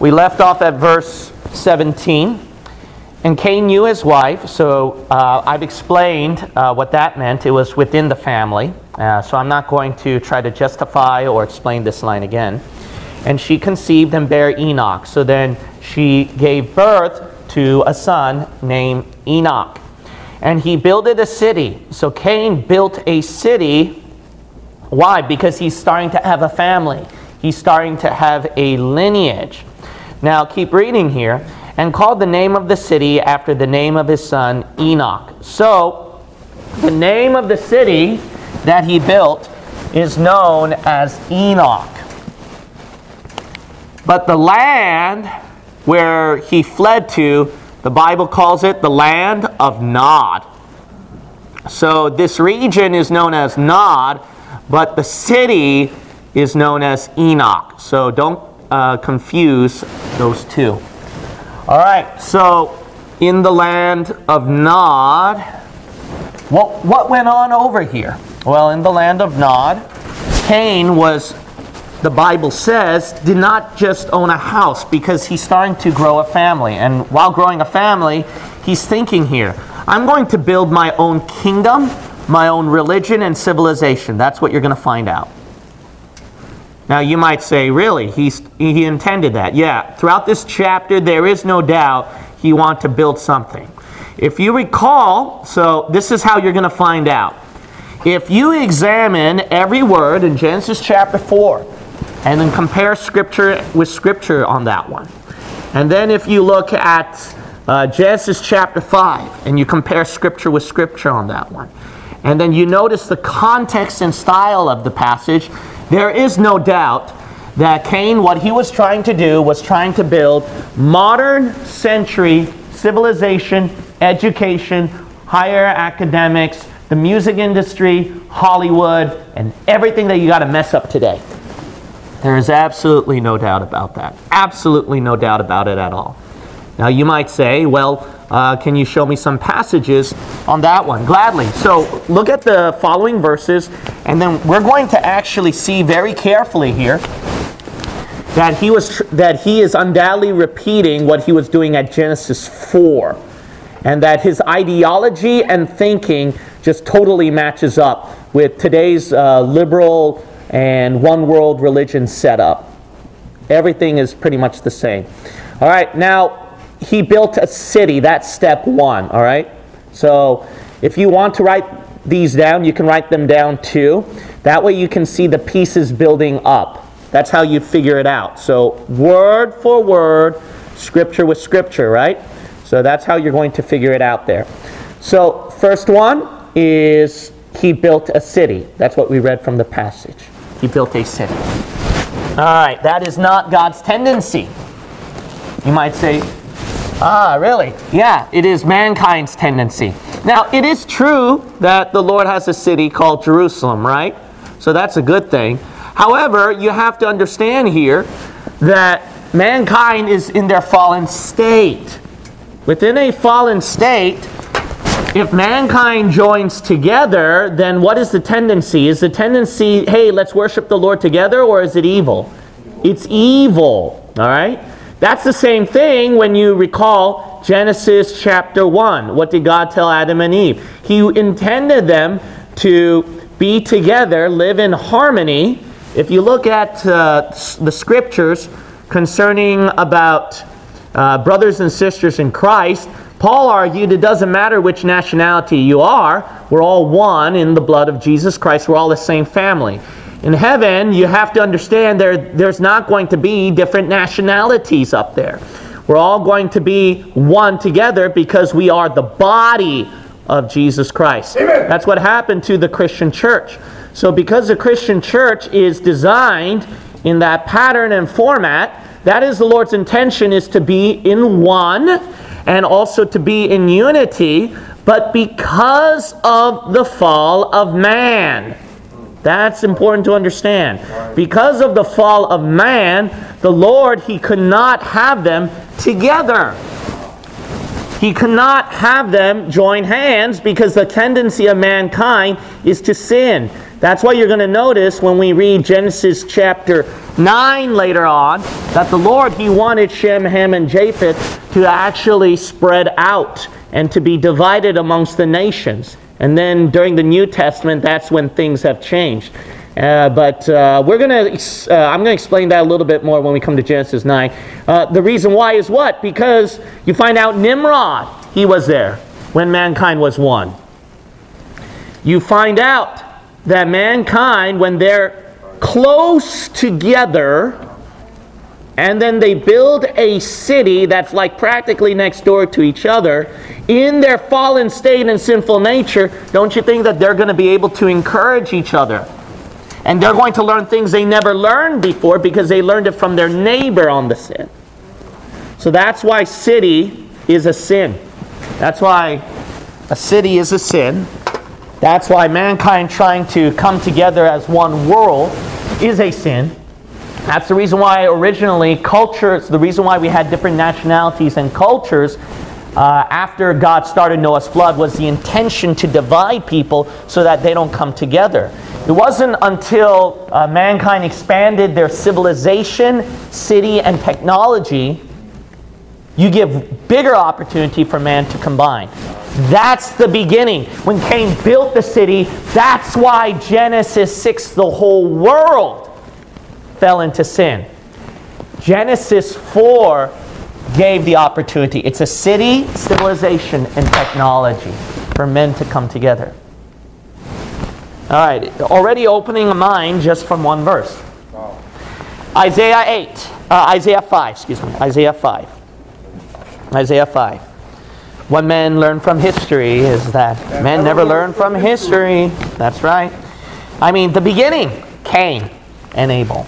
We left off at verse 17. And Cain knew his wife, so uh, I've explained uh, what that meant. It was within the family. Uh, so I'm not going to try to justify or explain this line again. And she conceived and bare Enoch. So then she gave birth to a son named Enoch. And he builded a city. So Cain built a city. Why? Because he's starting to have a family, he's starting to have a lineage. Now, keep reading here. And called the name of the city after the name of his son Enoch. So, the name of the city that he built is known as Enoch. But the land where he fled to, the Bible calls it the land of Nod. So this region is known as Nod, but the city is known as Enoch. So don't uh, confuse those two. All right, so in the land of Nod, what, what went on over here? Well, in the land of Nod, Cain was, the Bible says, did not just own a house because he's starting to grow a family. And while growing a family, he's thinking here, I'm going to build my own kingdom, my own religion and civilization. That's what you're going to find out. Now, you might say, really, he's, he intended that. Yeah, throughout this chapter, there is no doubt he wanted to build something. If you recall, so this is how you're going to find out. If you examine every word in Genesis chapter 4 and then compare scripture with scripture on that one, and then if you look at uh, Genesis chapter 5 and you compare scripture with scripture on that one, and then you notice the context and style of the passage, there is no doubt that Cain, what he was trying to do, was trying to build modern century civilization, education, higher academics, the music industry, Hollywood, and everything that you got to mess up today. There is absolutely no doubt about that. Absolutely no doubt about it at all. Now, you might say, well, uh, can you show me some passages on that one? Gladly. So, look at the following verses, and then we're going to actually see very carefully here that he was that he is undoubtedly repeating what he was doing at Genesis 4 and that his ideology and thinking just totally matches up with today's uh, liberal and one world religion setup. Everything is pretty much the same. All right, now he built a city. That's step one, all right? So if you want to write these down, you can write them down too. That way you can see the pieces building up. That's how you figure it out. So word for word, scripture with scripture, right? So that's how you're going to figure it out there. So first one is he built a city. That's what we read from the passage. He built a city. All right, that is not God's tendency. You might say, Ah, really? Yeah, it is mankind's tendency. Now, it is true that the Lord has a city called Jerusalem, right? So that's a good thing. However, you have to understand here that mankind is in their fallen state. Within a fallen state, if mankind joins together, then what is the tendency? Is the tendency, hey, let's worship the Lord together, or is it evil? It's evil, all right? That's the same thing when you recall Genesis chapter 1. What did God tell Adam and Eve? He intended them to be together, live in harmony. If you look at uh, the scriptures concerning about uh, brothers and sisters in Christ, Paul argued it doesn't matter which nationality you are, we're all one in the blood of Jesus Christ, we're all the same family. In heaven, you have to understand there, there's not going to be different nationalities up there. We're all going to be one together because we are the body of Jesus Christ. Amen. That's what happened to the Christian church. So, because the Christian church is designed in that pattern and format, that is the Lord's intention is to be in one and also to be in unity, but because of the fall of man. That's important to understand. Because of the fall of man, the Lord, He could not have them together. He could not have them join hands because the tendency of mankind is to sin. That's why you're going to notice when we read Genesis chapter 9 later on that the Lord, He wanted Shem, Ham, and Japheth to actually spread out and to be divided amongst the nations. And then during the New Testament, that's when things have changed. Uh, but uh, we're gonna, uh, I'm gonna explain that a little bit more when we come to Genesis 9. Uh, the reason why is what? Because you find out Nimrod, he was there when mankind was one. You find out that mankind, when they're close together, and then they build a city that's like practically next door to each other, in their fallen state and sinful nature, don't you think that they're going to be able to encourage each other? And they're going to learn things they never learned before because they learned it from their neighbor on the sin. So that's why city is a sin. That's why a city is a sin. That's why mankind trying to come together as one world is a sin. That's the reason why originally cultures, the reason why we had different nationalities and cultures uh, after God started Noah's flood was the intention to divide people so that they don't come together. It wasn't until uh, mankind expanded their civilization, city, and technology, you give bigger opportunity for man to combine. That's the beginning. When Cain built the city, that's why Genesis 6, the whole world fell into sin. Genesis 4 gave the opportunity. It's a city, civilization, and technology for men to come together. All right, already opening a mind just from one verse. Isaiah 8, uh, Isaiah 5, excuse me, Isaiah 5. Isaiah 5. What men learn from history is that men never learn from history. That's right. I mean, the beginning, Cain and Abel.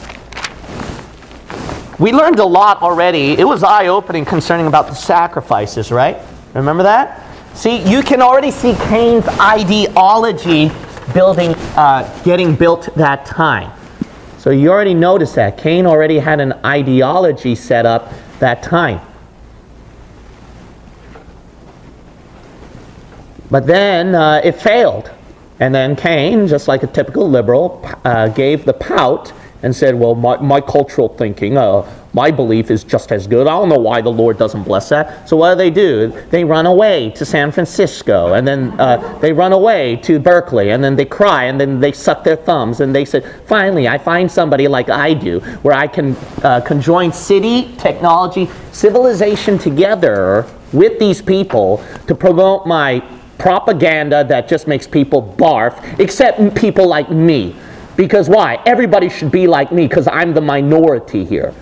We learned a lot already. It was eye opening concerning about the sacrifices, right? Remember that? See, you can already see Cain's ideology building, uh, getting built that time. So you already noticed that. Cain already had an ideology set up that time. But then uh, it failed. And then Cain, just like a typical liberal, uh, gave the pout and said, Well, my, my cultural thinking, uh, my belief is just as good. I don't know why the Lord doesn't bless that. So, what do they do? They run away to San Francisco, and then uh, they run away to Berkeley, and then they cry, and then they suck their thumbs, and they say, Finally, I find somebody like I do, where I can uh, conjoin city, technology, civilization together with these people to promote my propaganda that just makes people barf, except people like me. Because why? Everybody should be like me because I'm the minority here.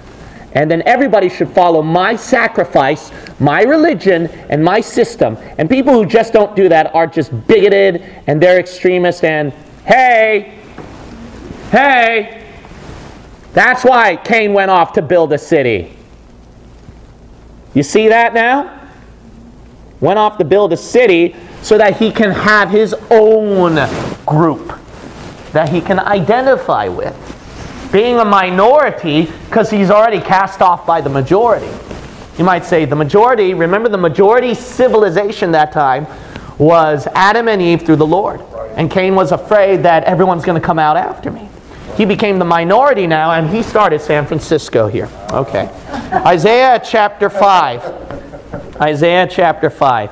And then everybody should follow my sacrifice, my religion, and my system. And people who just don't do that are just bigoted and they're extremists and, hey, hey, that's why Cain went off to build a city. You see that now? Went off to build a city so that he can have his own group that he can identify with. Being a minority, because he's already cast off by the majority. You might say the majority, remember the majority civilization that time was Adam and Eve through the Lord. And Cain was afraid that everyone's going to come out after me. He became the minority now, and he started San Francisco here. Okay. Isaiah chapter 5. Isaiah chapter 5.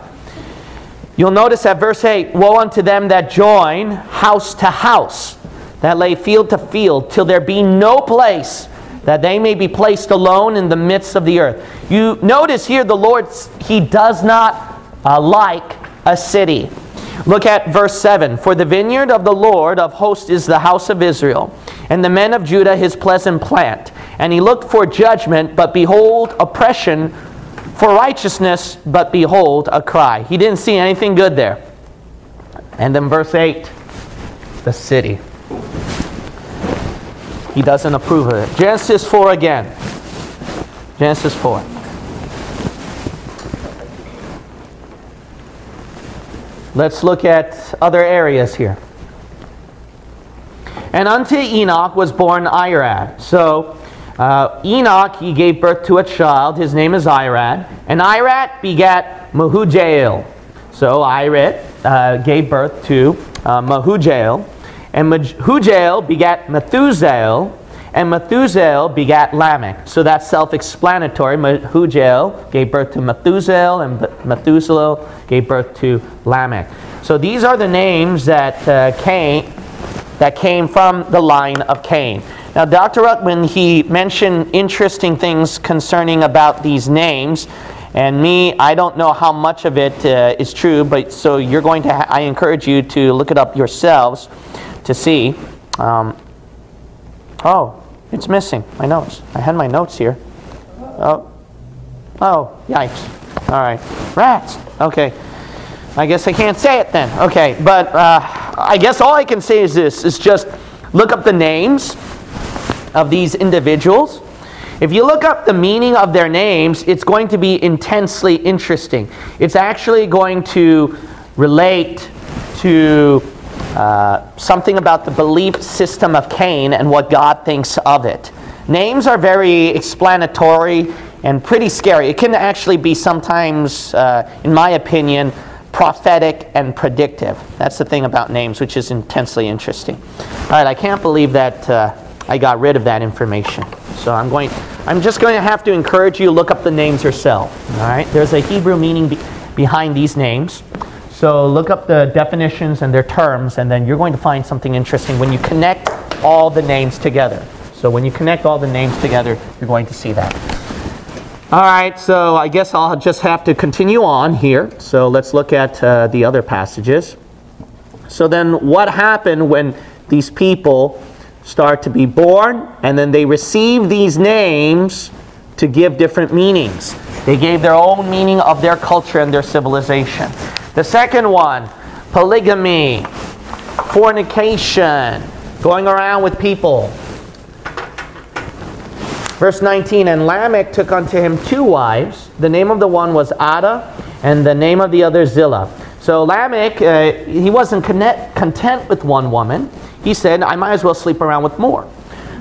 You'll notice at verse 8 Woe unto them that join house to house, that lay field to field, till there be no place that they may be placed alone in the midst of the earth. You notice here the Lord, He does not uh, like a city. Look at verse 7 For the vineyard of the Lord of hosts is the house of Israel, and the men of Judah his pleasant plant. And he looked for judgment, but behold, oppression for righteousness, but behold, a cry. He didn't see anything good there. And then verse 8, the city. He doesn't approve of it. Genesis 4 again. Genesis 4. Let's look at other areas here. And unto Enoch was born Irad. So uh, Enoch, he gave birth to a child. His name is Irad. And Irad begat Mehujael. So Irad uh, gave birth to uh, Mehujael. And Mehujael begat Methusael, and Methusael begat Lamech. So that's self explanatory. Mehujael gave birth to Methusael, and Methuselah gave birth to Lamech. So these are the names that uh, came, that came from the line of Cain. Now, Dr. Ruckman, he mentioned interesting things concerning about these names. And me, I don't know how much of it uh, is true, but so you're going to, I encourage you to look it up yourselves to see. Um, oh, it's missing, my notes. I had my notes here. Oh, oh, yikes. All right. Rats. Okay. I guess I can't say it then. Okay, but uh, I guess all I can say is this, is just look up the names of these individuals if you look up the meaning of their names, it's going to be intensely interesting. It's actually going to relate to uh, something about the belief system of Cain and what God thinks of it. Names are very explanatory and pretty scary. It can actually be sometimes, uh, in my opinion, prophetic and predictive. That's the thing about names, which is intensely interesting. All right, I can't believe that uh, I got rid of that information. So I'm going, I'm just going to have to encourage you to look up the names yourself. All right, there's a Hebrew meaning be, behind these names. So look up the definitions and their terms, and then you're going to find something interesting when you connect all the names together. So when you connect all the names together, you're going to see that. All right, so I guess I'll just have to continue on here. So let's look at uh, the other passages. So then, what happened when these people start to be born, and then they receive these names to give different meanings. They gave their own meaning of their culture and their civilization. The second one, polygamy, fornication, going around with people. Verse 19 And Lamech took unto him two wives. The name of the one was Adah, and the name of the other Zillah. So Lamech, uh, he wasn't content with one woman he said, I might as well sleep around with more.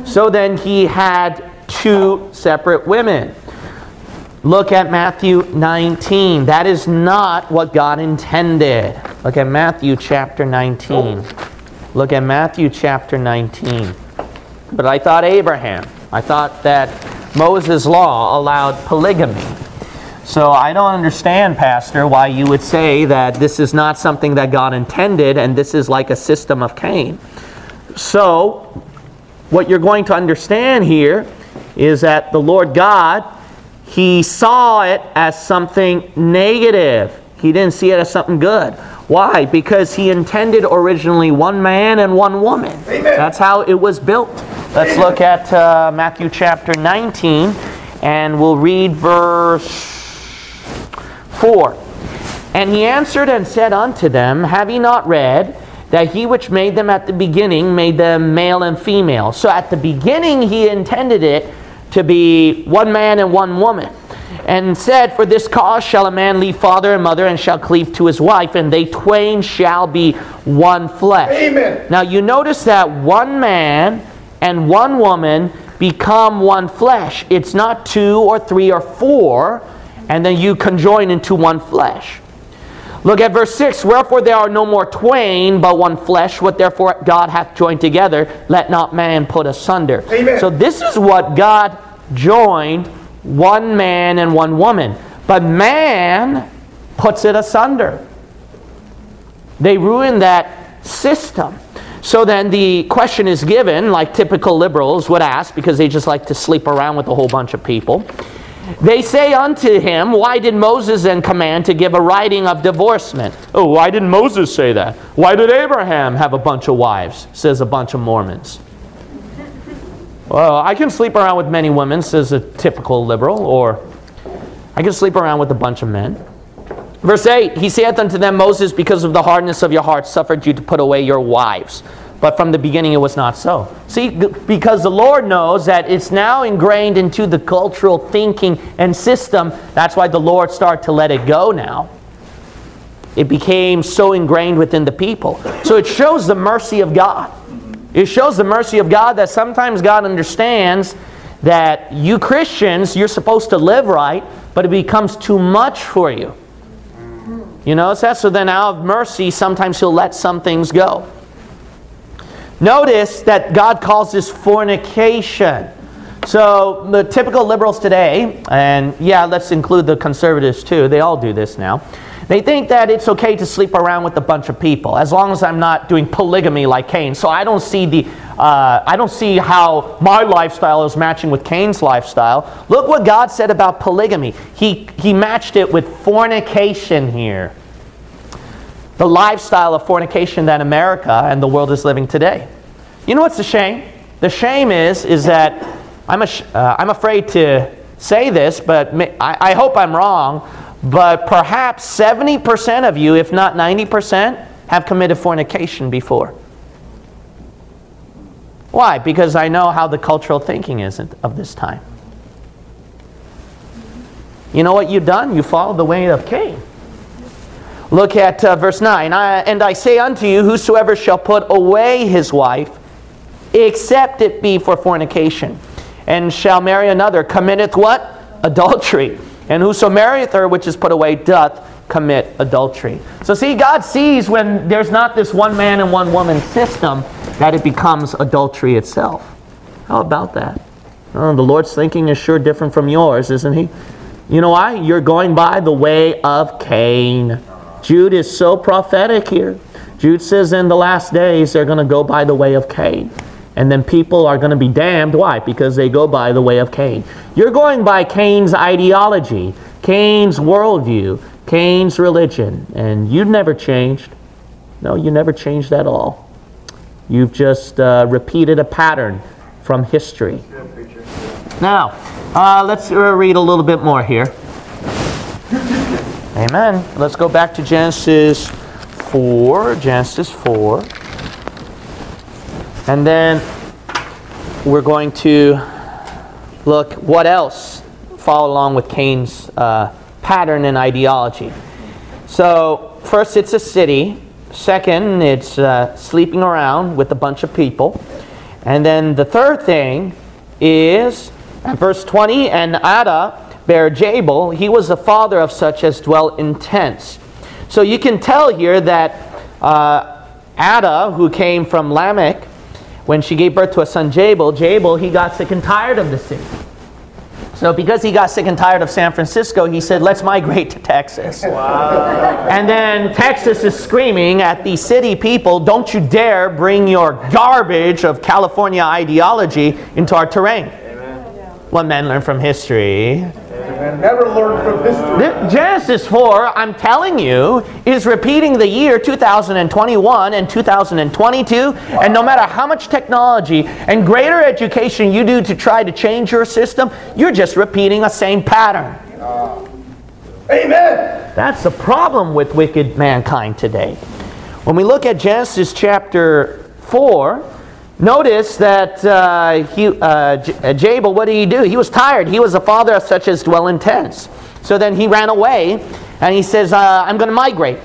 So then he had two separate women. Look at Matthew 19. That is not what God intended. Look at Matthew chapter 19. Look at Matthew chapter 19. But I thought Abraham, I thought that Moses' law allowed polygamy. So I don't understand, Pastor, why you would say that this is not something that God intended and this is like a system of Cain. So, what you're going to understand here is that the Lord God, He saw it as something negative. He didn't see it as something good. Why? Because He intended originally one man and one woman. Amen. That's how it was built. Let's Amen. look at uh, Matthew chapter 19 and we'll read verse 4. And he answered and said unto them, Have ye not read? That he which made them at the beginning made them male and female. So at the beginning, he intended it to be one man and one woman. And said, For this cause shall a man leave father and mother and shall cleave to his wife, and they twain shall be one flesh. Amen. Now you notice that one man and one woman become one flesh. It's not two or three or four, and then you conjoin into one flesh. Look at verse 6 Wherefore there are no more twain, but one flesh. What therefore God hath joined together, let not man put asunder. Amen. So this is what God joined one man and one woman. But man puts it asunder. They ruin that system. So then the question is given, like typical liberals would ask, because they just like to sleep around with a whole bunch of people. They say unto him, Why did Moses then command to give a writing of divorcement? Oh, why didn't Moses say that? Why did Abraham have a bunch of wives? Says a bunch of Mormons. Well, I can sleep around with many women, says a typical liberal, or I can sleep around with a bunch of men. Verse 8 He saith unto them, Moses, because of the hardness of your heart, suffered you to put away your wives. But from the beginning, it was not so. See, because the Lord knows that it's now ingrained into the cultural thinking and system. That's why the Lord started to let it go now. It became so ingrained within the people. So it shows the mercy of God. It shows the mercy of God that sometimes God understands that you Christians, you're supposed to live right, but it becomes too much for you. You know, says so then out of mercy, sometimes He'll let some things go. Notice that God calls this fornication. So the typical liberals today, and yeah, let's include the conservatives too, they all do this now. They think that it's okay to sleep around with a bunch of people as long as I'm not doing polygamy like Cain. So I don't see the uh, I don't see how my lifestyle is matching with Cain's lifestyle. Look what God said about polygamy. He he matched it with fornication here. The lifestyle of fornication that America and the world is living today. You know what's the shame? The shame is is that I'm, uh, I'm afraid to say this, but I, I hope I'm wrong. But perhaps 70% of you, if not 90%, have committed fornication before. Why? Because I know how the cultural thinking is of this time. You know what you've done? You followed the way of Cain. Look at uh, verse 9. I, and I say unto you, whosoever shall put away his wife, except it be for fornication, and shall marry another committeth what? Adultery. And whoso marrieth her which is put away doth commit adultery. So see, God sees when there's not this one man and one woman system that it becomes adultery itself. How about that? Oh, the Lord's thinking is sure different from yours, isn't he? You know why? You're going by the way of Cain. Jude is so prophetic here. Jude says in the last days they're going to go by the way of Cain. And then people are going to be damned. Why? Because they go by the way of Cain. You're going by Cain's ideology, Cain's worldview, Cain's religion. And you've never changed. No, you never changed at all. You've just uh, repeated a pattern from history. Now, uh, let's read a little bit more here. Amen. Let's go back to Genesis 4. Genesis 4. And then we're going to look what else follow along with Cain's uh, pattern and ideology. So, first, it's a city. Second, it's uh, sleeping around with a bunch of people. And then the third thing is, at verse 20, and Adah bare Jabal, he was the father of such as dwell in tents. So you can tell here that uh, Adah, who came from Lamech, when she gave birth to a son, Jabal, Jabal, he got sick and tired of the city. So because he got sick and tired of San Francisco, he said, let's migrate to Texas. Wow. And then Texas is screaming at the city people, don't you dare bring your garbage of California ideology into our terrain. Amen. What men learn from history and never learned from history. Genesis 4, I'm telling you, is repeating the year 2021 and 2022. And no matter how much technology and greater education you do to try to change your system, you're just repeating the same pattern. Uh, amen. That's the problem with wicked mankind today. When we look at Genesis chapter 4, Notice that uh, he, uh, uh, Jabal, what did he do? He was tired. He was a father of such as dwell in tents. So then he ran away and he says, uh, I'm going to migrate.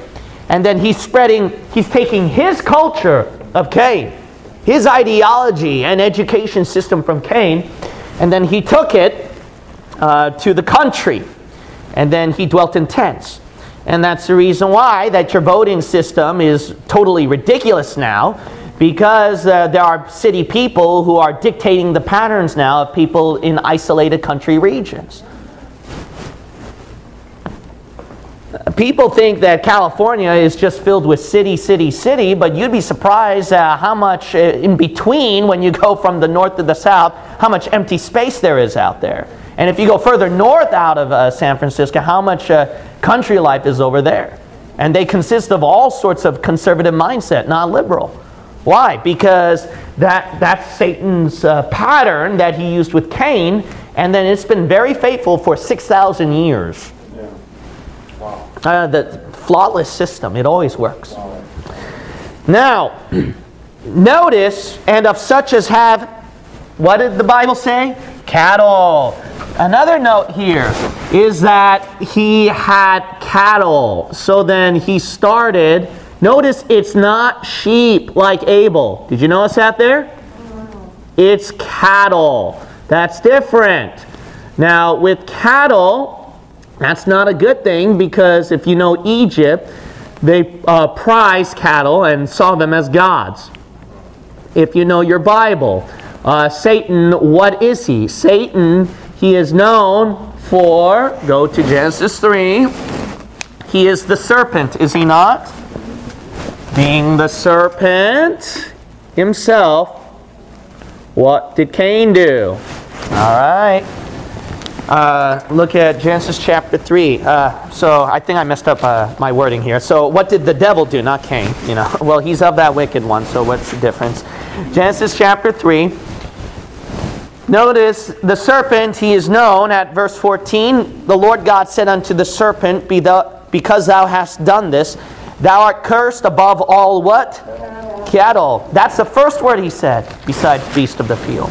And then he's spreading, he's taking his culture of Cain, his ideology and education system from Cain, and then he took it uh, to the country. And then he dwelt in tents. And that's the reason why that your voting system is totally ridiculous now because uh, there are city people who are dictating the patterns now of people in isolated country regions. People think that California is just filled with city, city, city, but you'd be surprised uh, how much uh, in between, when you go from the north to the south, how much empty space there is out there. And if you go further north out of uh, San Francisco, how much uh, country life is over there. And they consist of all sorts of conservative mindset, not liberal. Why? Because that, that's Satan's uh, pattern that he used with Cain, and then it's been very faithful for 6,000 years. Yeah. Wow. Uh, the flawless system, it always works. Wow. Now, notice, and of such as have, what did the Bible say? Cattle. Another note here is that he had cattle. So then he started Notice it's not sheep like Abel. Did you notice that there? It's cattle. That's different. Now, with cattle, that's not a good thing because if you know Egypt, they uh, prized cattle and saw them as gods. if you know your Bible. Uh, Satan, what is he? Satan, he is known for, go to Genesis 3. He is the serpent, is he not? Being the serpent himself, what did Cain do? All right. Uh, look at Genesis chapter 3. Uh, so I think I messed up uh, my wording here. So what did the devil do? Not Cain. You know, well, he's of that wicked one. So what's the difference? Genesis chapter 3. Notice the serpent, he is known at verse 14. The Lord God said unto the serpent, Be the, Because thou hast done this, thou art cursed above all what? Cattle. That's the first word he said, besides beast of the field.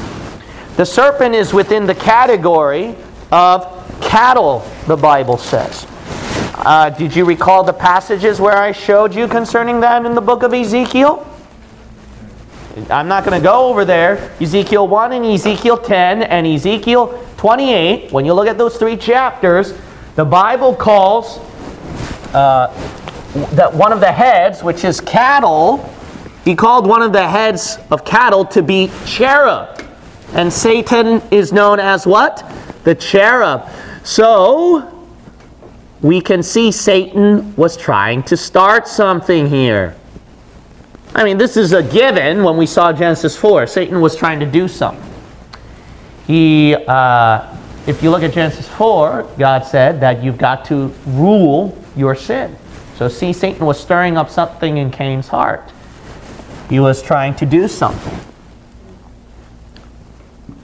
The serpent is within the category of cattle, the Bible says. Uh, did you recall the passages where I showed you concerning that in the book of Ezekiel? I'm not going to go over there. Ezekiel 1 and Ezekiel 10 and Ezekiel 28, when you look at those three chapters, the Bible calls uh, that one of the heads, which is cattle, he called one of the heads of cattle to be cherub. And Satan is known as what? The cherub. So, we can see Satan was trying to start something here. I mean, this is a given when we saw Genesis 4. Satan was trying to do something. He, uh, if you look at Genesis 4, God said that you've got to rule your sin. So, see, Satan was stirring up something in Cain's heart. He was trying to do something.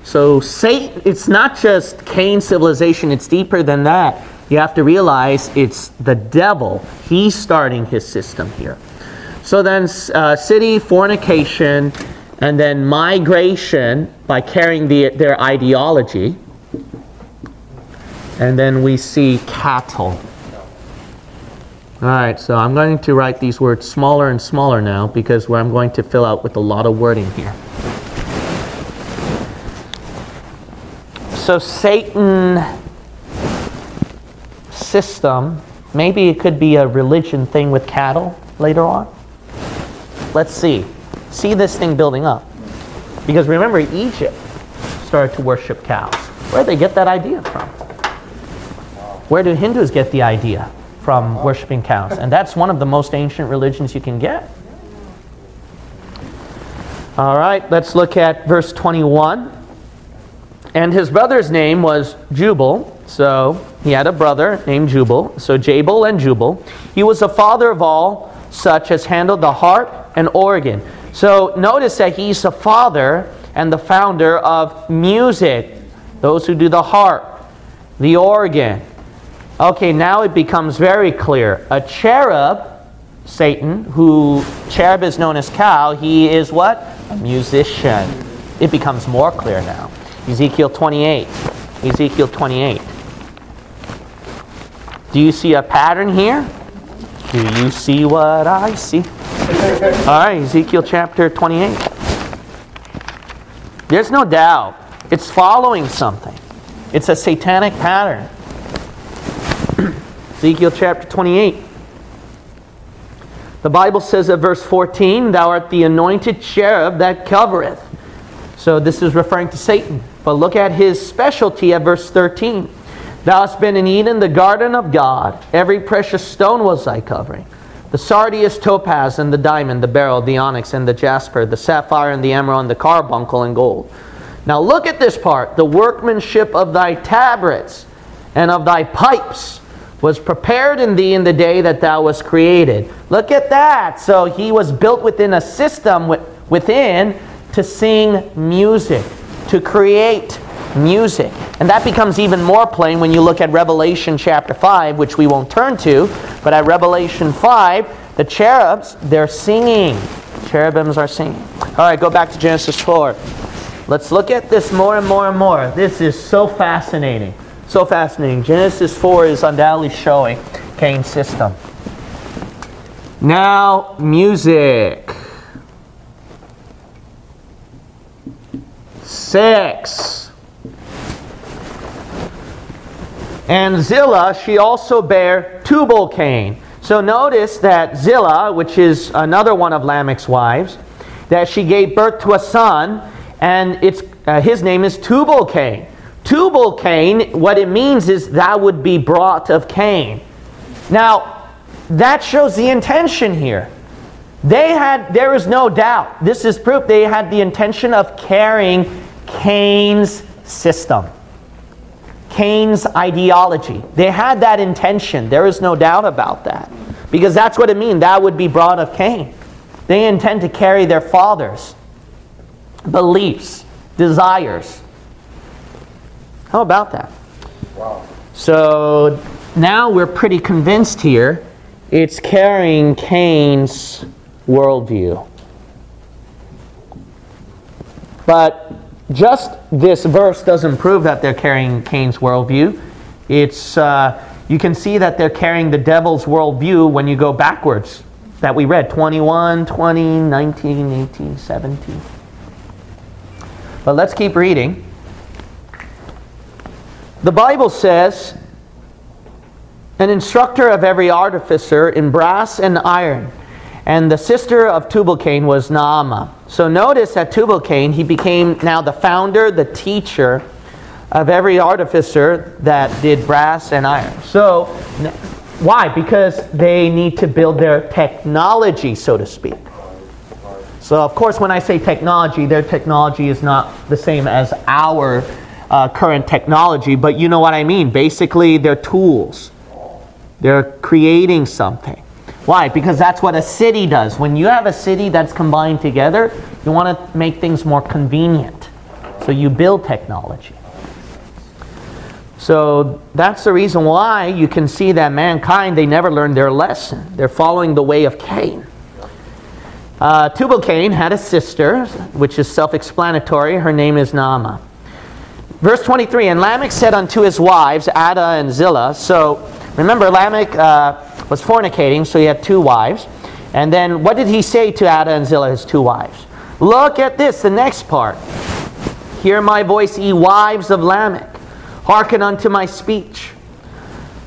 So, Satan, it's not just Cain's civilization, it's deeper than that. You have to realize it's the devil. He's starting his system here. So then, uh, city fornication, and then migration by carrying the, their ideology. And then we see cattle. All right, so I'm going to write these words smaller and smaller now because where I'm going to fill out with a lot of wording here. So Satan system, maybe it could be a religion thing with cattle later on. Let's see. See this thing building up. Because remember, Egypt started to worship cows. Where did they get that idea from? Where do Hindus get the idea from worshiping cows? And that's one of the most ancient religions you can get. All right, let's look at verse 21. And his brother's name was Jubal. So he had a brother named Jubal. So Jabal and Jubal. He was the father of all such as handled the harp and organ. So notice that he's the father and the founder of music, those who do the harp, the organ. Okay, now it becomes very clear. A cherub, Satan, who cherub is known as cow, he is what? A musician. It becomes more clear now. Ezekiel 28. Ezekiel 28. Do you see a pattern here? Do you see what I see? All right, Ezekiel chapter 28. There's no doubt. It's following something. It's a satanic pattern. Ezekiel chapter 28. The Bible says at verse 14, Thou art the anointed cherub that covereth. So this is referring to Satan. But look at his specialty at verse 13. Thou hast been in Eden, the garden of God. Every precious stone was thy covering. The sardius, topaz, and the diamond, the beryl, the onyx, and the jasper, the sapphire, and the emerald, and the carbuncle, and gold. Now look at this part. The workmanship of thy tabrets and of thy pipes was prepared in thee in the day that thou was created. Look at that. So he was built within a system within to sing music, to create music. And that becomes even more plain when you look at Revelation chapter 5, which we won't turn to, but at Revelation 5, the cherubs, they're singing. Cherubims are singing. All right, go back to Genesis 4. Let's look at this more and more and more. This is so fascinating. So fascinating. Genesis 4 is undoubtedly showing Cain's system. Now, music. Six. And Zillah, she also bare Tubal Cain. So notice that Zillah, which is another one of Lamech's wives, that she gave birth to a son, and it's, uh, his name is Tubal Cain. Tubal Cain, what it means is that would be brought of Cain. Now, that shows the intention here. They had, there is no doubt, this is proof, they had the intention of carrying Cain's system, Cain's ideology. They had that intention. There is no doubt about that. Because that's what it means. That would be brought of Cain. They intend to carry their father's beliefs, desires. How about that? Wow. So now we're pretty convinced here it's carrying Cain's worldview. But just this verse doesn't prove that they're carrying Cain's worldview. It's, uh, you can see that they're carrying the devil's worldview when you go backwards that we read 21, 20, 19, 18, 17. But let's keep reading. The Bible says, an instructor of every artificer in brass and iron. And the sister of Tubal-Cain was Naamah. So notice that Tubal-Cain, he became now the founder, the teacher of every artificer that did brass and iron. So why? Because they need to build their technology, so to speak. So of course, when I say technology, their technology is not the same as our uh, current technology, but you know what I mean. Basically, they're tools. They're creating something. Why? Because that's what a city does. When you have a city that's combined together, you want to make things more convenient. So you build technology. So that's the reason why you can see that mankind, they never learned their lesson. They're following the way of Cain. Uh, Tubal Cain had a sister, which is self explanatory. Her name is Naamah. Verse 23 And Lamech said unto his wives, Adah and Zillah. So remember, Lamech uh, was fornicating, so he had two wives. And then what did he say to Adah and Zillah, his two wives? Look at this, the next part. Hear my voice, ye wives of Lamech. Hearken unto my speech.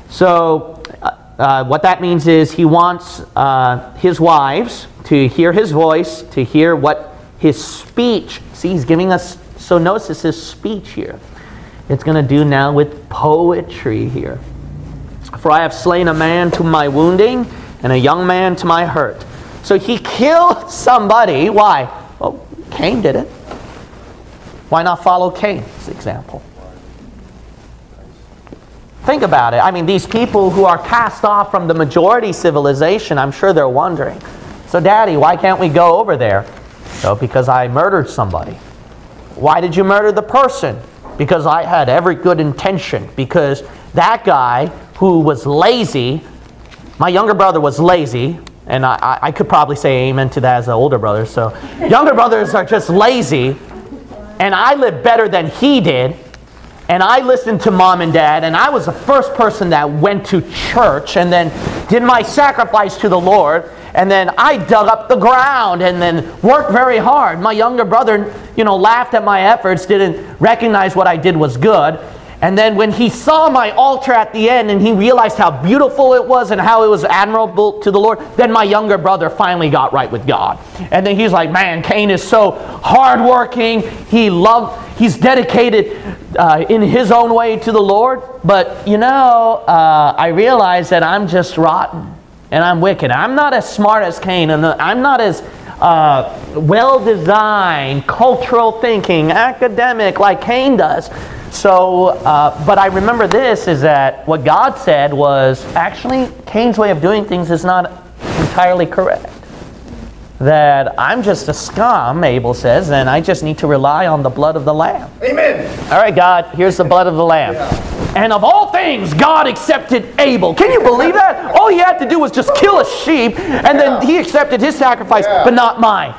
So, uh, uh, what that means is he wants uh, his wives to hear his voice, to hear what his speech. See, he's giving us, so notice his speech here. It's going to do now with poetry here. For I have slain a man to my wounding, and a young man to my hurt. So he killed somebody. Why? Well, Cain did it. Why not follow Cain's example? Think about it. I mean, these people who are cast off from the majority civilization, I'm sure they're wondering. So, Daddy, why can't we go over there? So, because I murdered somebody. Why did you murder the person? Because I had every good intention. Because that guy who was lazy, my younger brother was lazy, and I, I could probably say amen to that as an older brother. So, younger brothers are just lazy, and I lived better than he did and I listened to mom and dad, and I was the first person that went to church and then did my sacrifice to the Lord, and then I dug up the ground and then worked very hard. My younger brother, you know, laughed at my efforts, didn't recognize what I did was good. And then when he saw my altar at the end and he realized how beautiful it was and how it was admirable to the Lord, then my younger brother finally got right with God. And then he's like, man, Cain is so hardworking. He loved, he's dedicated uh, in his own way to the Lord. But you know, uh, I realize that I'm just rotten and I'm wicked. I'm not as smart as Cain and I'm not as uh, well designed, cultural thinking, academic like Cain does. So, uh, but I remember this is that what God said was actually Cain's way of doing things is not entirely correct. That I'm just a scum, Abel says, and I just need to rely on the blood of the Lamb. Amen. All right, God, here's the blood of the Lamb. And of all things, God accepted Abel. Can you believe that? All he had to do was just kill a sheep, and then he accepted his sacrifice, but not mine.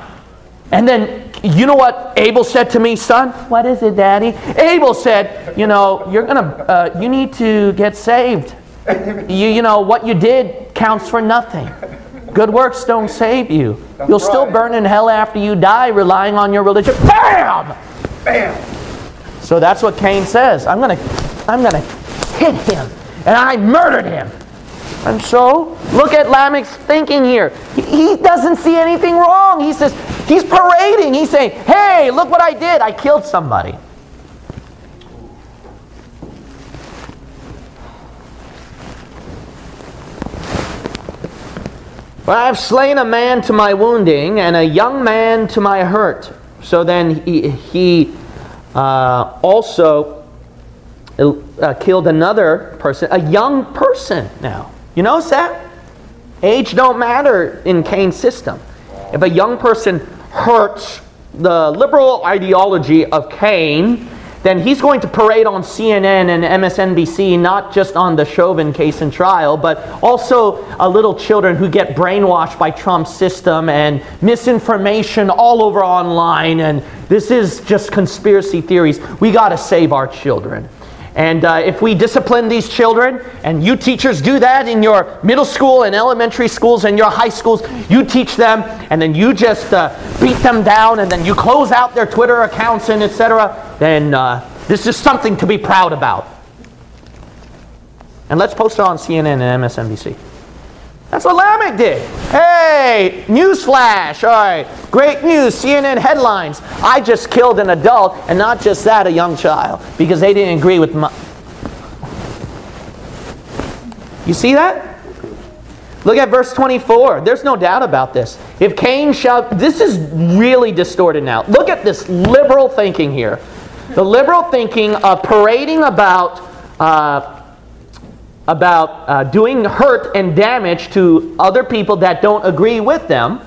And then you know what Abel said to me, son? What is it, Daddy? Abel said, you know, you're gonna, uh, you need to get saved. You, you know, what you did counts for nothing. Good works don't save you. You'll still burn in hell after you die, relying on your religion. Bam! Bam! So that's what Cain says. I'm gonna, I'm gonna hit him, and I murdered him. And so, look at Lamech's thinking here. He, he doesn't see anything wrong. He says, He's parading. He's saying, hey, look what I did. I killed somebody. But I have slain a man to my wounding, and a young man to my hurt. So then he, he uh, also uh, killed another person, a young person now. You notice that? Age don't matter in Cain's system. If a young person hurts the liberal ideology of Cain, then he's going to parade on CNN and MSNBC, not just on the Chauvin case and trial, but also a little children who get brainwashed by Trump's system and misinformation all over online. And this is just conspiracy theories. We got to save our children. And uh, if we discipline these children, and you teachers do that in your middle school and elementary schools and your high schools, you teach them, and then you just uh, beat them down, and then you close out their Twitter accounts and etc., then uh, this is something to be proud about. And let's post it on CNN and MSNBC. That's what Lamech did. Hey, newsflash. All right, great news. CNN headlines. I just killed an adult, and not just that, a young child, because they didn't agree with my. You see that? Look at verse 24. There's no doubt about this. If Cain shall. This is really distorted now. Look at this liberal thinking here. The liberal thinking of parading about. Uh, about uh, doing hurt and damage to other people that don't agree with them,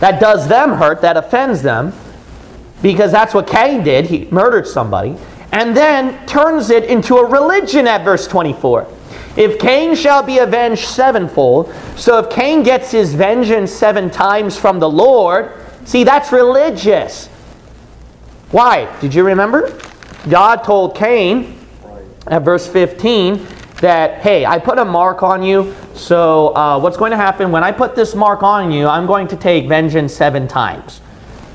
that does them hurt, that offends them, because that's what Cain did. He murdered somebody, and then turns it into a religion at verse 24. If Cain shall be avenged sevenfold, so if Cain gets his vengeance seven times from the Lord, see, that's religious. Why? Did you remember? God told Cain at verse 15, that, hey, I put a mark on you, so uh, what's going to happen when I put this mark on you, I'm going to take vengeance seven times.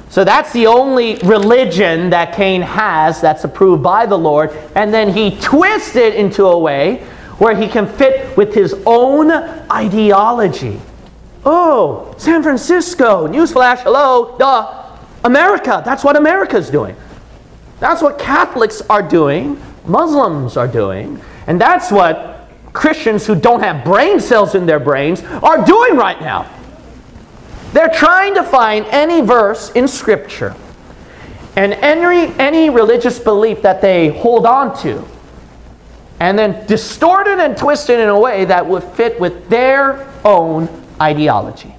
So that's the only religion that Cain has that's approved by the Lord. And then he twists it into a way where he can fit with his own ideology. Oh, San Francisco, newsflash, hello, duh. America, that's what America's doing. That's what Catholics are doing, Muslims are doing. And that's what Christians who don't have brain cells in their brains are doing right now. They're trying to find any verse in Scripture and any, any religious belief that they hold on to and then distort it and twist it in a way that would fit with their own ideology.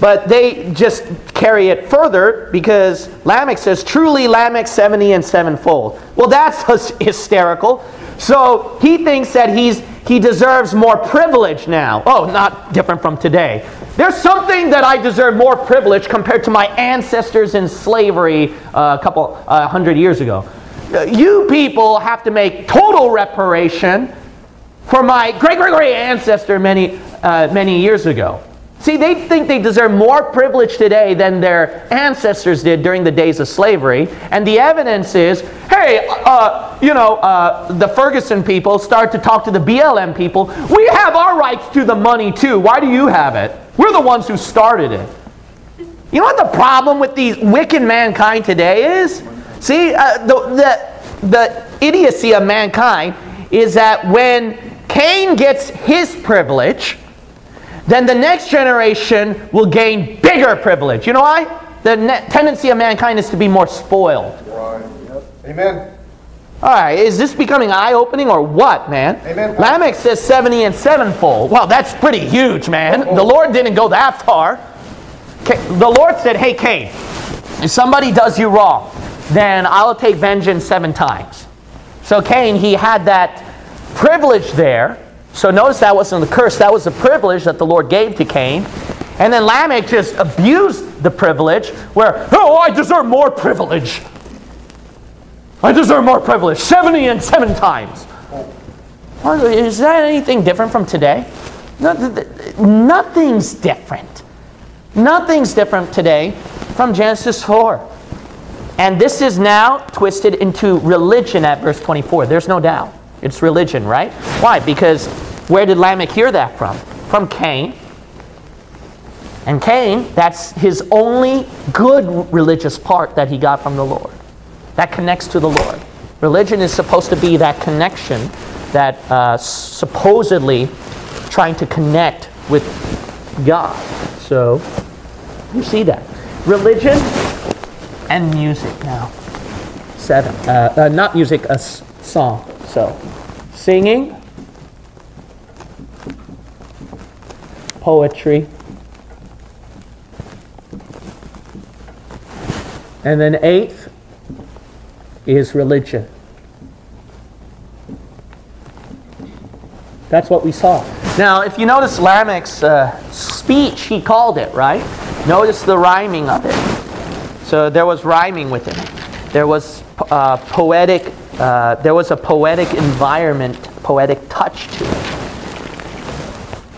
But they just carry it further because Lamech says, truly Lamech 70 and sevenfold. Well, that's hysterical. So he thinks that he's, he deserves more privilege now. Oh, not different from today. There's something that I deserve more privilege compared to my ancestors in slavery uh, a couple uh, hundred years ago. You people have to make total reparation for my great great great ancestor many, uh, many years ago. See, they think they deserve more privilege today than their ancestors did during the days of slavery. And the evidence is hey, uh, you know, uh, the Ferguson people start to talk to the BLM people. We have our rights to the money too. Why do you have it? We're the ones who started it. You know what the problem with these wicked mankind today is? See, uh, the, the, the idiocy of mankind is that when Cain gets his privilege, then the next generation will gain bigger privilege. You know why? The tendency of mankind is to be more spoiled. Right. Yep. Amen. All right, is this becoming eye opening or what, man? Amen. Lamech says 70 and sevenfold. Well, that's pretty huge, man. Oh. The Lord didn't go that far. The Lord said, hey, Cain, if somebody does you wrong, then I'll take vengeance seven times. So Cain, he had that privilege there so notice that wasn't the curse, that was the privilege that the Lord gave to Cain. And then Lamech just abused the privilege, where, oh, I deserve more privilege. I deserve more privilege. 70 and seven times. Is that anything different from today? nothing's different. Nothing's different today from Genesis 4. And this is now twisted into religion at verse 24. There's no doubt. It's religion, right? Why? Because where did Lamech hear that from? from Cain. And Cain, that's his only good religious part that he got from the Lord. That connects to the Lord. Religion is supposed to be that connection that uh, supposedly trying to connect with God. So you see that. Religion and music now. Seven. Uh, uh, not music, a song. So singing, poetry, and then eighth is religion. That's what we saw. Now, if you notice Lamech's uh, speech, he called it, right? Notice the rhyming of it. So there was rhyming with it. There was uh, poetic, uh, there was a poetic environment, poetic touch to it.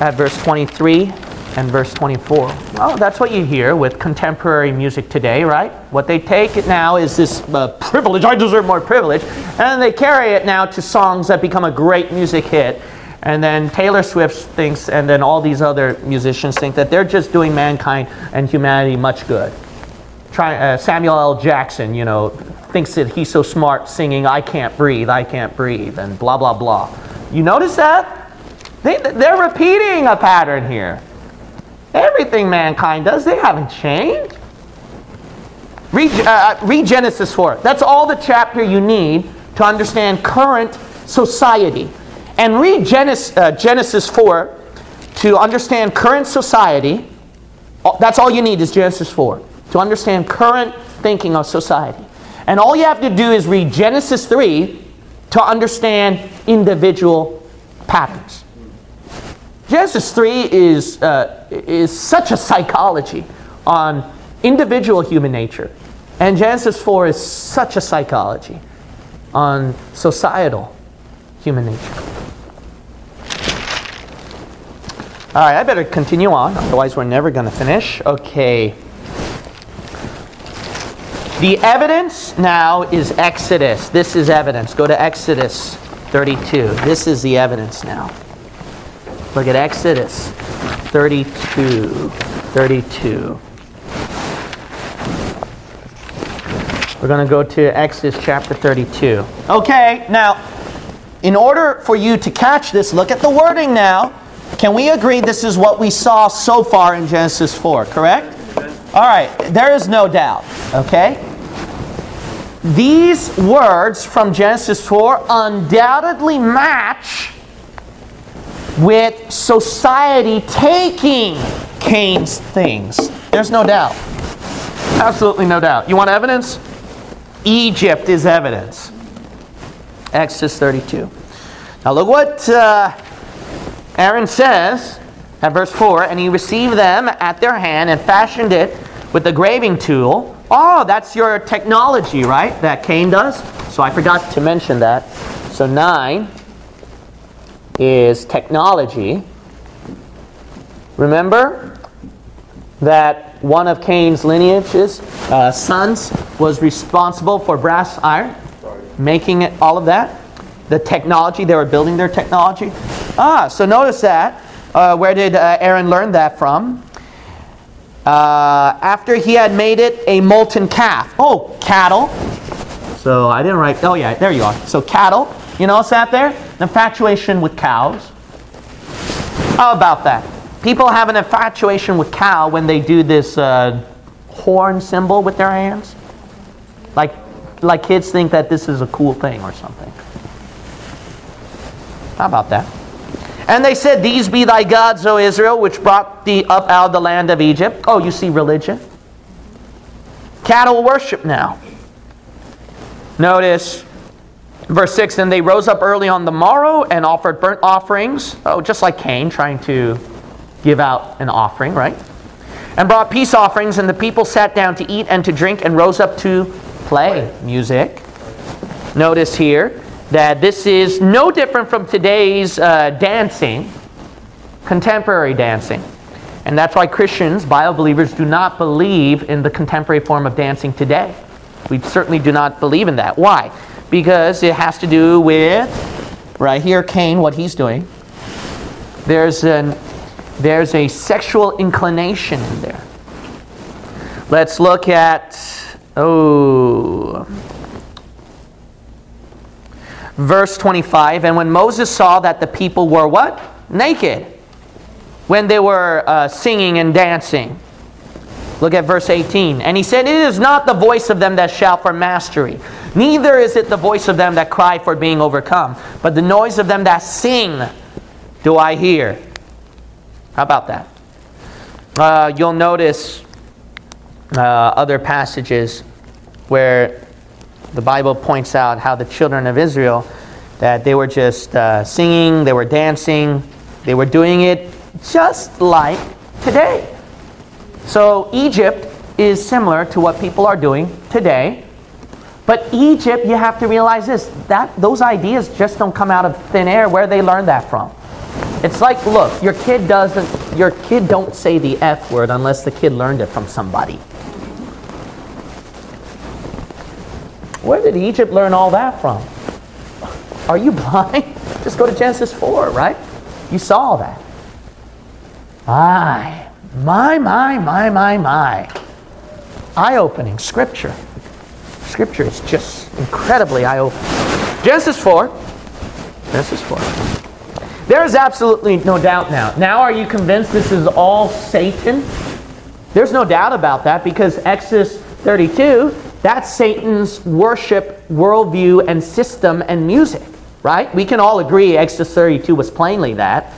At verse 23 and verse 24. Well, that's what you hear with contemporary music today, right? What they take it now is this uh, privilege, I deserve more privilege, and they carry it now to songs that become a great music hit. And then Taylor Swift thinks, and then all these other musicians think that they're just doing mankind and humanity much good. Try, uh, Samuel L. Jackson, you know, thinks that he's so smart singing, I can't breathe, I can't breathe, and blah, blah, blah. You notice that? They, they're repeating a pattern here. Everything mankind does, they haven't changed. Read, uh, read Genesis 4. That's all the chapter you need to understand current society. And read Genesis, uh, Genesis 4 to understand current society. That's all you need is Genesis 4 to understand current thinking of society. And all you have to do is read Genesis 3 to understand individual patterns. Genesis 3 is, uh, is such a psychology on individual human nature. And Genesis 4 is such a psychology on societal human nature. All right, I better continue on, otherwise, we're never going to finish. Okay. The evidence now is Exodus. This is evidence. Go to Exodus 32. This is the evidence now. Look at Exodus 32. 32. We're going to go to Exodus chapter 32. Okay, now, in order for you to catch this, look at the wording now. Can we agree this is what we saw so far in Genesis 4, correct? All right, there is no doubt, okay? These words from Genesis 4 undoubtedly match with society taking Cain's things. There's no doubt. Absolutely no doubt. You want evidence? Egypt is evidence. Exodus 32. Now look what uh, Aaron says at verse 4 And he received them at their hand and fashioned it with the graving tool. Oh, that's your technology, right? That Cain does? So I forgot to mention that. So 9 is technology. Remember that one of Cain's lineages, uh, sons, was responsible for brass iron, making it all of that. The technology, they were building their technology. Ah, so notice that. Uh, where did uh, Aaron learn that from? Uh, after he had made it a molten calf. Oh, cattle. So I didn't write. Oh, yeah, there you are. So cattle. You notice that there? An infatuation with cows. How about that? People have an infatuation with cow when they do this uh, horn symbol with their hands. Like, like kids think that this is a cool thing or something. How about that? And they said, These be thy gods, O Israel, which brought thee up out of the land of Egypt. Oh, you see religion. Cattle worship now. Notice verse 6 Then they rose up early on the morrow and offered burnt offerings. Oh, just like Cain trying to give out an offering, right? And brought peace offerings, and the people sat down to eat and to drink and rose up to play music. Notice here that this is no different from today's uh, dancing, contemporary dancing. And that's why Christians, Bible believers, do not believe in the contemporary form of dancing today. We certainly do not believe in that. Why? Because it has to do with, right here, Cain, what he's doing. There's an there's a sexual inclination in there. Let's look at, oh, verse 25. And when Moses saw that the people were what? Naked. When they were uh, singing and dancing. Look at verse 18. And he said, It is not the voice of them that shout for mastery, neither is it the voice of them that cry for being overcome, but the noise of them that sing do I hear. How about that? Uh, you'll notice uh, other passages where the Bible points out how the children of Israel that they were just uh, singing, they were dancing, they were doing it just like today. So Egypt is similar to what people are doing today. But Egypt, you have to realize this, that those ideas just don't come out of thin air where they learned that from. It's like, look, your kid doesn't your kid don't say the F word unless the kid learned it from somebody. Where did Egypt learn all that from? Are you blind? Just go to Genesis 4, right? You saw that. My, my, my, my, my, my. Eye opening scripture. Scripture is just incredibly eye opening. Genesis 4. Genesis 4. There is absolutely no doubt now. Now, are you convinced this is all Satan? There's no doubt about that because Exodus 32, that's Satan's worship, worldview, and system and music, right? We can all agree Exodus 32 was plainly that.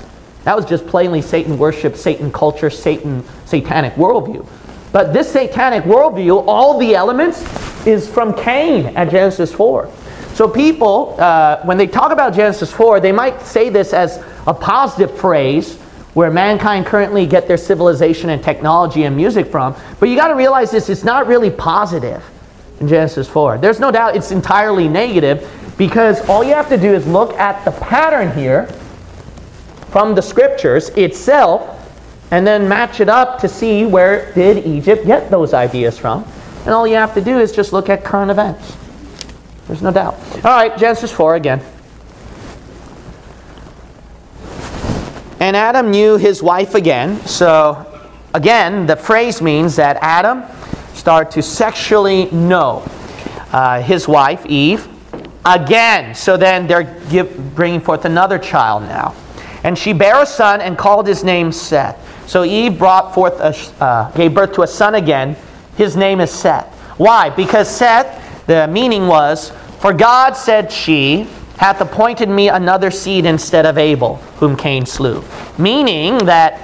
That was just plainly Satan worship, Satan culture, Satan satanic worldview. But this satanic worldview, all the elements, is from Cain at Genesis 4. So people, uh, when they talk about Genesis 4, they might say this as a positive phrase where mankind currently get their civilization and technology and music from. But you got to realize this, it's not really positive in Genesis 4. There's no doubt it's entirely negative because all you have to do is look at the pattern here from the scriptures itself and then match it up to see where did Egypt get those ideas from. And all you have to do is just look at current events. There's no doubt. All right, Genesis 4 again. And Adam knew his wife again. So, again, the phrase means that Adam started to sexually know uh, his wife, Eve, again. So then they're give, bringing forth another child now. And she bare a son and called his name Seth. So Eve brought forth a, uh, gave birth to a son again. His name is Seth. Why? Because Seth, the meaning was, for God said she, hath appointed me another seed instead of Abel, whom Cain slew. Meaning that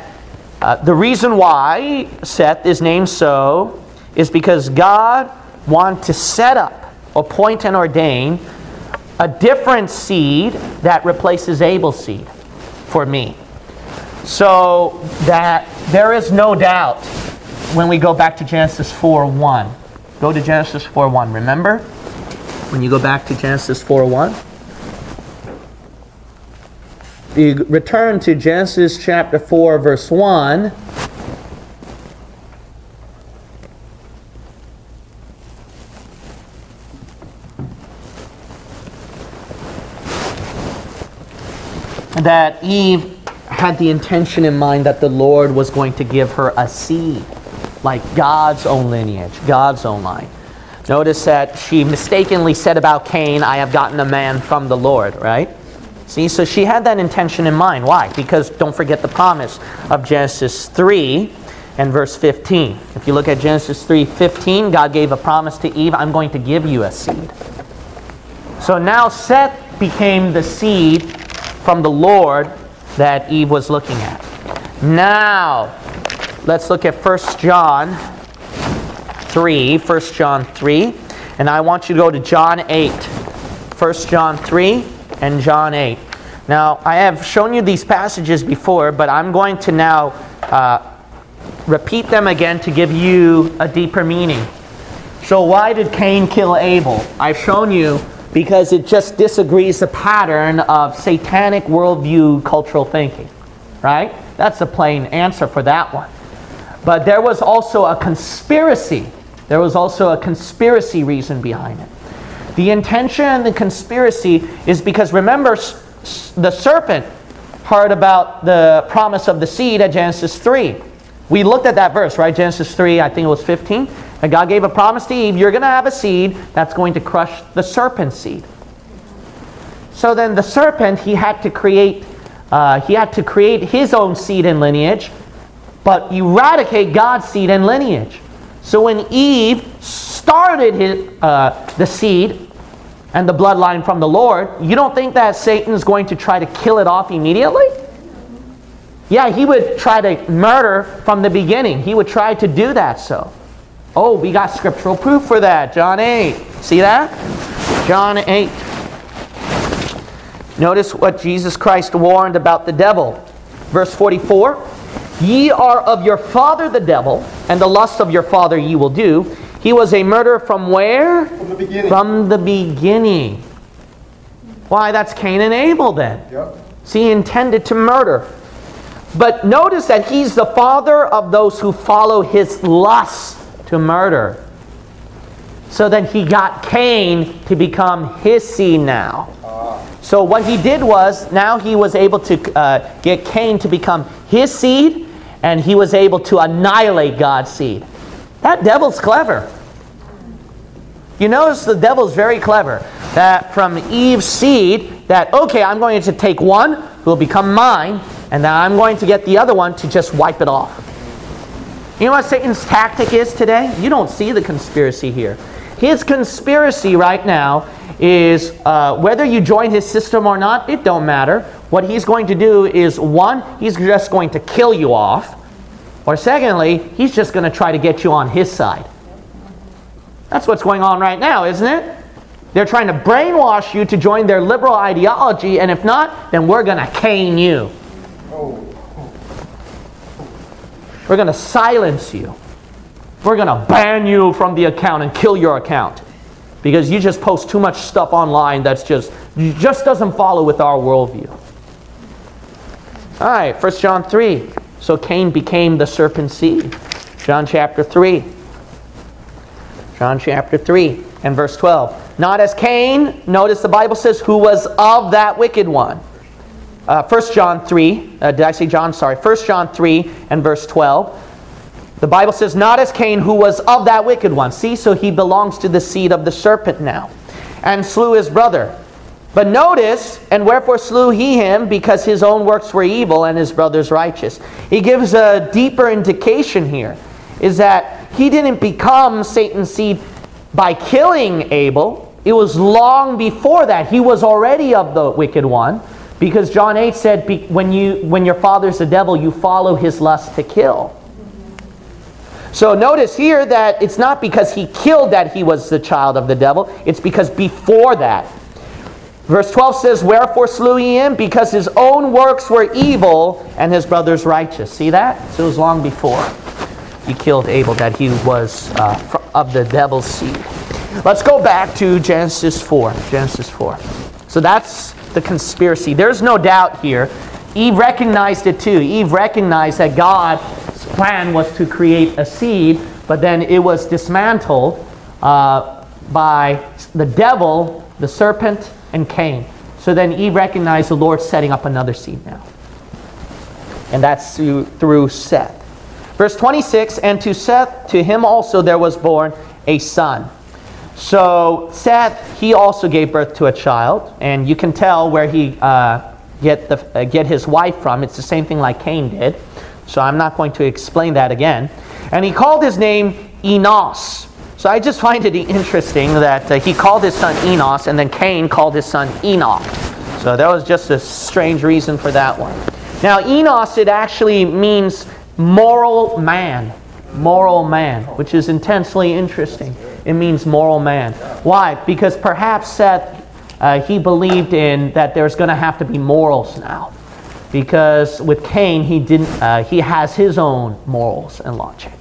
uh, the reason why Seth is named so is because God wanted to set up, appoint, and ordain a different seed that replaces Abel's seed for me. So that there is no doubt when we go back to Genesis 4 1. Go to Genesis 4 1. Remember? When you go back to Genesis 4 1. You return to Genesis chapter 4, verse 1. That Eve had the intention in mind that the Lord was going to give her a seed, like God's own lineage, God's own line. Notice that she mistakenly said about Cain, I have gotten a man from the Lord, right? See, so she had that intention in mind. Why? Because don't forget the promise of Genesis 3 and verse 15. If you look at Genesis 3:15, God gave a promise to Eve, I'm going to give you a seed. So now Seth became the seed from the Lord that Eve was looking at. Now, let's look at 1 John 3, 1 John 3, and I want you to go to John 8. 1 John 3 and John 8. Now, I have shown you these passages before, but I'm going to now uh, repeat them again to give you a deeper meaning. So, why did Cain kill Abel? I've shown you because it just disagrees the pattern of satanic worldview cultural thinking, right? That's a plain answer for that one. But there was also a conspiracy. There was also a conspiracy reason behind it. The intention and the conspiracy is because remember, the serpent heard about the promise of the seed at Genesis 3. We looked at that verse, right? Genesis 3, I think it was 15. And God gave a promise to Eve you're going to have a seed that's going to crush the serpent seed. So then the serpent, he had to create. Uh, he had to create his own seed and lineage, but eradicate God's seed and lineage. So when Eve started his, uh, the seed and the bloodline from the Lord, you don't think that Satan's going to try to kill it off immediately? Yeah, he would try to murder from the beginning. He would try to do that so. Oh, we got scriptural proof for that. John 8. See that? John 8. Notice what Jesus Christ warned about the devil. Verse 44 Ye are of your father the devil, and the lust of your father ye will do. He was a murderer from where? From the beginning. From the beginning. Why, that's Cain and Abel then. Yep. See, he intended to murder. But notice that he's the father of those who follow his lust to murder. So then he got Cain to become his seed now. So what he did was now he was able to uh, get Cain to become his seed, and he was able to annihilate God's seed. That devil's clever. You notice the devil's very clever. That from Eve's seed, that okay, I'm going to take one who will become mine, and then I'm going to get the other one to just wipe it off. You know what Satan's tactic is today? You don't see the conspiracy here. His conspiracy right now is uh, whether you join his system or not, it don't matter. What he's going to do is one, he's just going to kill you off, or secondly, he's just going to try to get you on his side. That's what's going on right now, isn't it? They're trying to brainwash you to join their liberal ideology, and if not, then we're going to cane you. Oh. We're going to silence you. We're going to ban you from the account and kill your account because you just post too much stuff online that's just just doesn't follow with our worldview. All right, 1 John 3. So Cain became the serpent seed. John chapter 3. John chapter 3 and verse 12. Not as Cain, notice the Bible says, who was of that wicked one. Uh, 1 John 3, uh, did I say John? Sorry. 1 John 3 and verse 12. The Bible says, not as Cain, who was of that wicked one. See, so he belongs to the seed of the serpent now, and slew his brother. But notice, and wherefore slew he him? Because his own works were evil and his brother's righteous. He gives a deeper indication here, is that he didn't become Satan's seed by killing Abel. It was long before that. He was already of the wicked one. Because John 8 said, when, you, when your father's the devil, you follow his lust to kill. So notice here that it's not because he killed that he was the child of the devil, it's because before that. Verse 12 says, Wherefore slew he him? Because his own works were evil and his brother's righteous. See that? So it was long before he killed Abel that he was uh, of the devil's seed. Let's go back to Genesis 4. Genesis 4. So that's the conspiracy. There's no doubt here. Eve recognized it too. Eve recognized that God's plan was to create a seed, but then it was dismantled uh, by the devil, the serpent, and Cain. So then Eve recognized the Lord setting up another seed now. And that's through, through Seth. Verse 26 And to Seth, to him also there was born a son. So Seth, he also gave birth to a child, and you can tell where he uh, get the uh, get his wife from. It's the same thing like Cain did. So I'm not going to explain that again. And he called his name Enos. So I just find it interesting that uh, he called his son Enos, and then Cain called his son Enoch. So that was just a strange reason for that one. Now Enos, it actually means moral man. Moral man, which is intensely interesting it means moral man. Why? Because perhaps Seth, uh, he believed in that there's going to have to be morals now. Because with Cain, he, didn't, uh, he has his own morals and logic.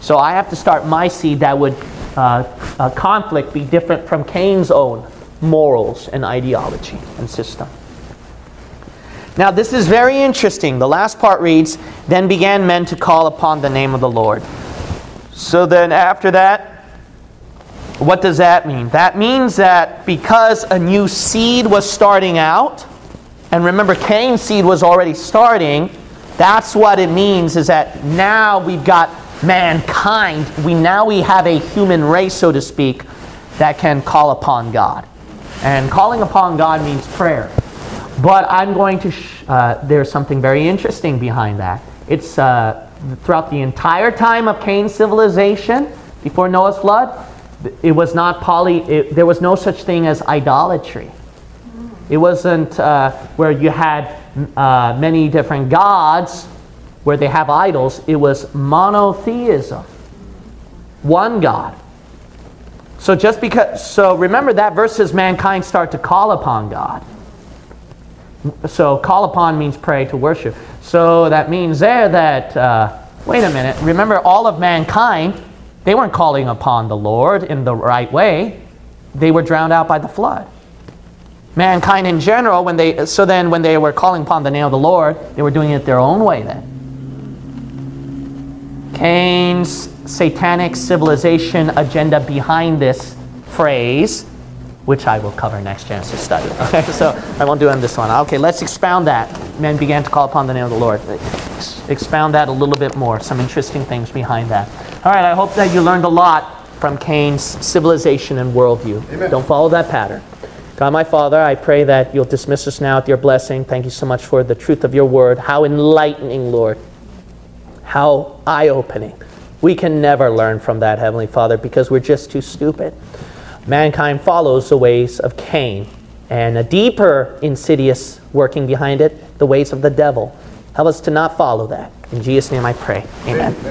So I have to start my seed that would uh, uh conflict be different from Cain's own morals and ideology and system. Now, this is very interesting. The last part reads Then began men to call upon the name of the Lord. So then, after that, what does that mean? That means that because a new seed was starting out And remember, Cain's seed was already starting. That's what it means is that now we've got mankind. We now we have a human race, so to speak, that can call upon God. And calling upon God means prayer. But I'm going to, uh, there's something very interesting behind that. It's uh, throughout the entire time of Cain's civilization, before Noah's flood, it was not poly, it, there was no such thing as idolatry. It wasn't uh, where you had uh, many different gods where they have idols. It was monotheism, one God. So just because, so remember that verse mankind start to call upon God. So call upon means pray to worship. So that means there that, uh, wait a minute, remember all of mankind, they weren't calling upon the Lord in the right way. They were drowned out by the flood. Mankind in general, when they, so then when they were calling upon the name of the Lord, they were doing it their own way then. Cain's satanic civilization agenda behind this phrase, which I will cover next Genesis study. Okay, so I won't do it on this one. Okay, let's expound that. Men began to call upon the name of the Lord. Ex- Expound that a little bit more. Some interesting things behind that. All right, I hope that you learned a lot from Cain's civilization and worldview. Amen. Don't follow that pattern. God, my Father, I pray that you'll dismiss us now with your blessing. Thank you so much for the truth of your word. How enlightening, Lord how eye opening. We can never learn from that, Heavenly Father, because we're just too stupid. Mankind follows the ways of Cain, and a deeper, insidious working behind it, the ways of the devil. Help us to not follow that. In Jesus' name I pray. Amen.